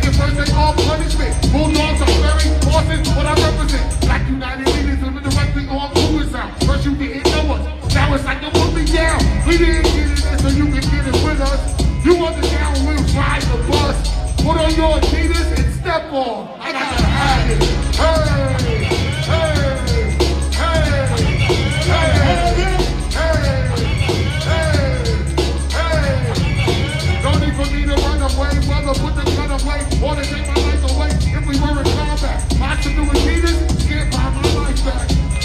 Like your first they call punishment. Bulldogs are very horses, what I represent. Black United leaders living directly on out. First you didn't know us, now it's like you put me down. We didn't get it so you can get it with us. You understand when we ride the bus. Put on your Adidas and step on. I got to have it. Hey, hey, hey, hey, hey, hey. Don't need for me to run away, brother. Put the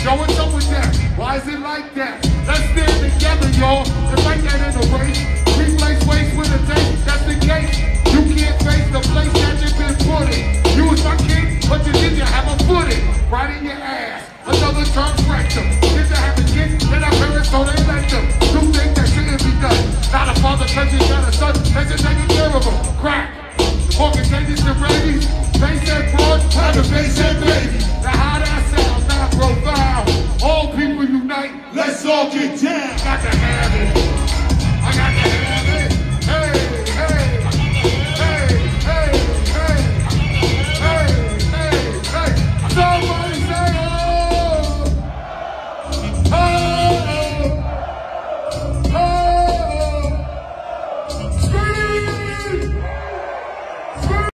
Yo, what's up with that? Why is it like that? Let's stand together, y'all, and fight that in the race. Replace waste with a date, that's the case. You can't face the place that you've been put in. You was my king, but you didn't have a foot in. Right in your ass. Another rectum. Kids that have kids, then our parents so they let them. Do things that shouldn't be done. Not a father touches, not a son. That's just taking care of them. Crack. More contagious than rabies. They said broad, other they that baby. night. Let's all get down. Got to have it.